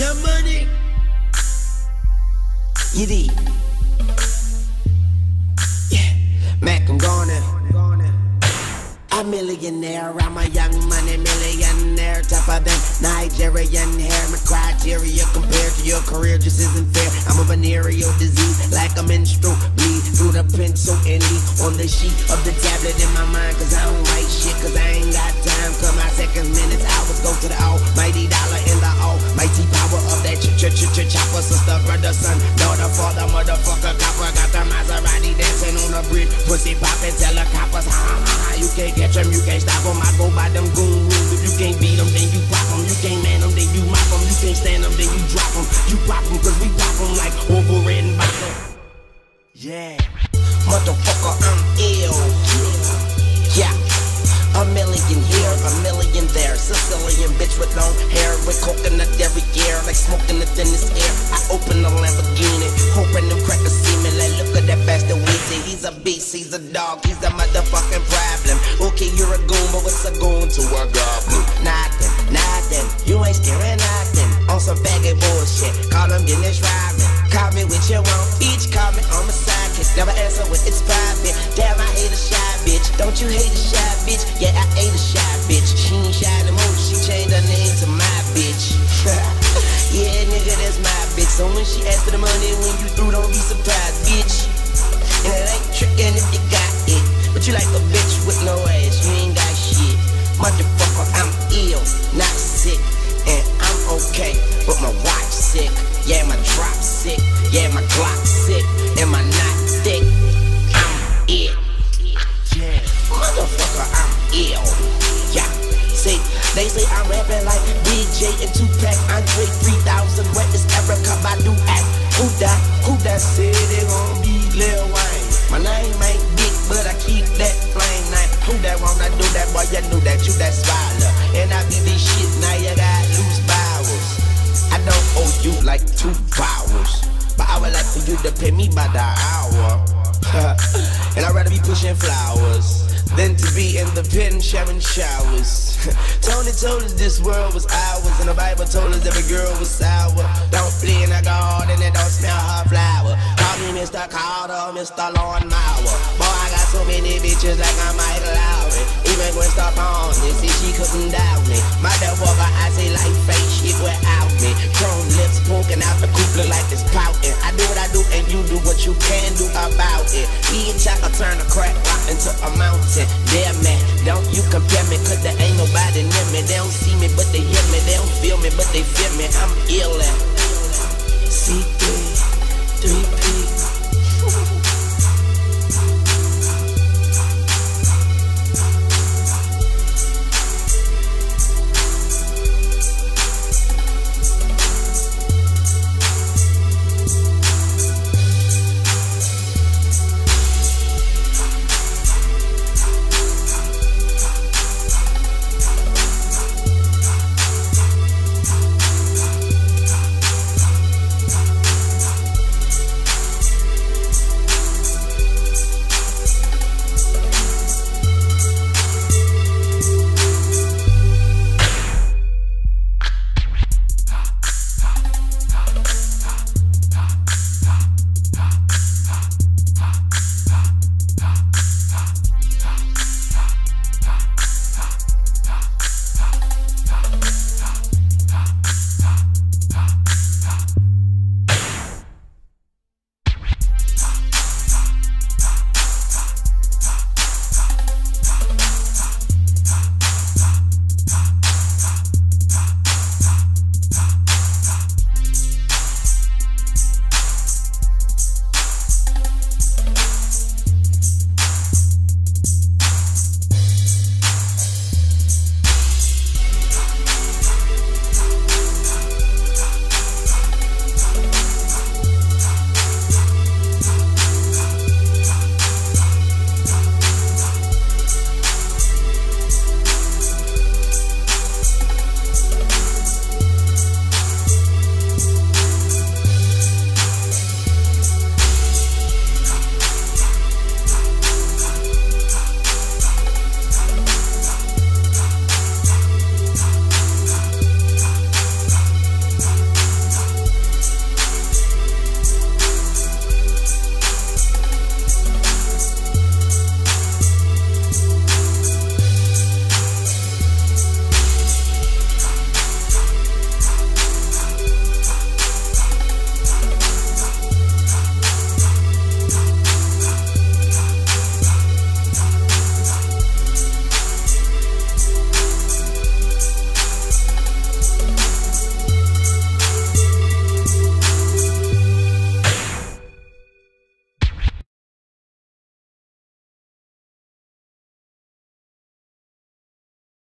Your money. You. Yeah, Mac, I'm. A millionaire, I'm a young money millionaire. Tougher than Nigerian hair. My criteria compared to your career just isn't fair. I'm a venereal disease, like a menstrual bleed through the pencil and leave on the sheet of the tablet in my mind. Cause I don't write shit, cause I ain't got time. Cause my seconds, minutes, hours go to the almighty dollar almighty power of that ch ch ch ch chopper. Sister, brother, son, daughter, father, motherfucker, copper. Got the Maserati dancing on the bridge. Pussy popping, tell coppers, ha ha ha. You can't catch them, you can't stop them. I go by them goon He's a dog, he's a motherfucking problem. Okay, you're a goon, but what's a goon to a goblin? Nothing, nothing. You ain't scaring nothing. On some baggy bullshit. Call him Dennis Rodman. Call me what you want, bitch, call me on my sidekick. Never answer when it's private. Damn, I hate a shy bitch. Don't you hate a shy bitch? Yeah, I hate a shy bitch. She ain't shy no more. She changed her name to my bitch. yeah, nigga, that's my bitch. So when she asks for the money, when you through, don't be surprised, bitch. If you got it. But you like a bitch with no ass. You ain't got shit. Motherfucker, I'm ill, not sick. And I'm okay, but my watch sick. Yeah, my drop sick. Yeah, my Glock sick. And my knot thick. I'm it. Yeah, motherfucker, I'm ill. Yeah. See, they say I'm rapping like DJ and Tupac, Andre 3000. What is Erykah Badu at? Who that? Who that said they gon' be Lil Wayne? My name ain't big, but I keep that flame name. Who that wanna do that? Boy, you knew that you that swallow. And I be this shit, now you got loose bowels. I don't owe you like two vowels. But I would like for you to pay me by the hour. and I'd rather be pushing flowers than to be in the pen sharing showers. Tony told us this world was ours, and the Bible told us every girl was sour. Don't play in a garden and don't smell Mr. Carter, Mr. Lawn Mower. Boy, I got so many bitches like I'm Michael Lowrey. Even Gwen Stefani, see she couldn't doubt me. My Motherfucker, I say life ain't shit without me. Chrome lips poking out the coupe look like it's pouting. I do what I do and you do what you can do about it. Bitch, I can turn a crack rock into a mountain. Damn man, don't you compare me, cause there ain't nobody near me. They don't see me, but they hear me. They don't feel me, but they feel me. I'm ill